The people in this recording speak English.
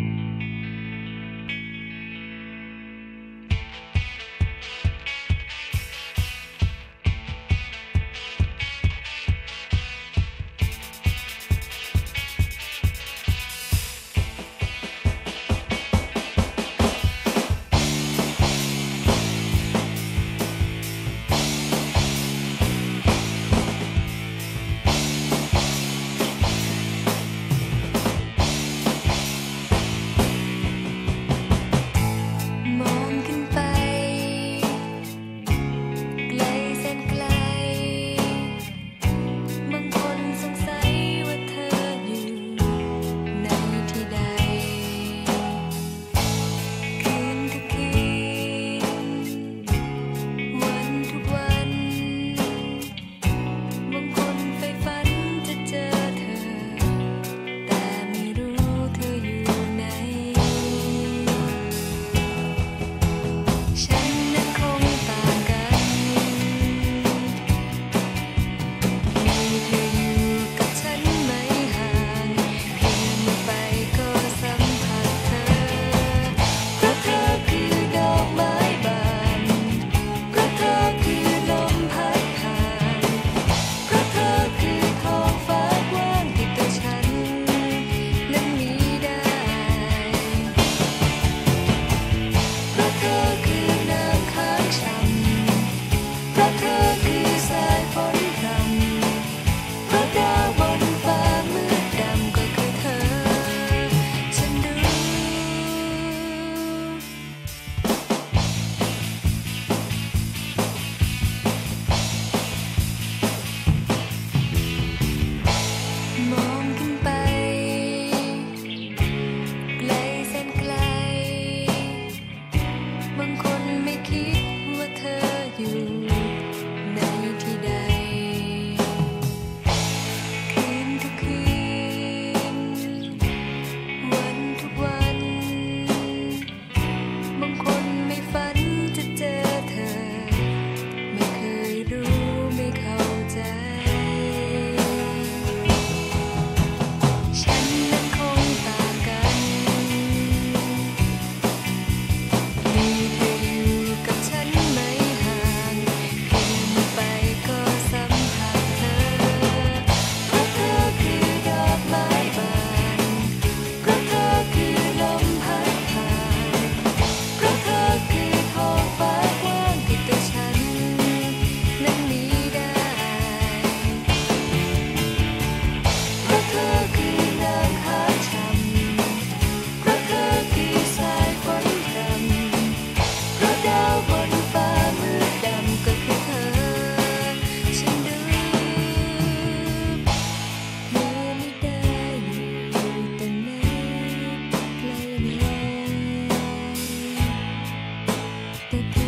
Bye. the